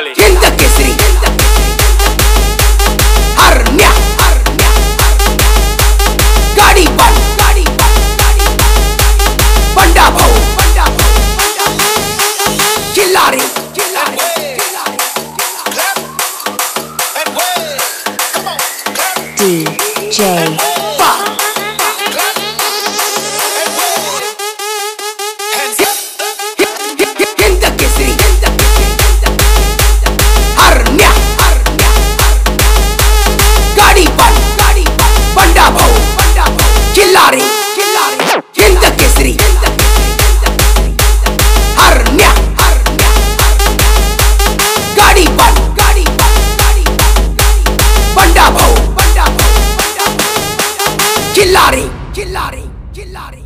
Dale. Hind Kesari हरण्या गाडी पण गाडी बंडा भाऊ बंडा किल्लारी DJ चिल्ला रही चिल्ला रही चिल्ला रही